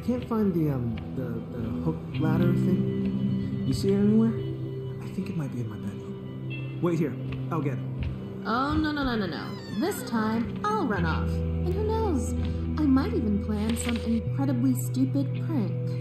I can't find the um the, the hook ladder thing. You see it anywhere? I think it might be in my bedroom. Wait here. I'll get it. Oh, no, no, no, no, no. This time, I'll run off. And who knows? I might even plan some incredibly stupid prank.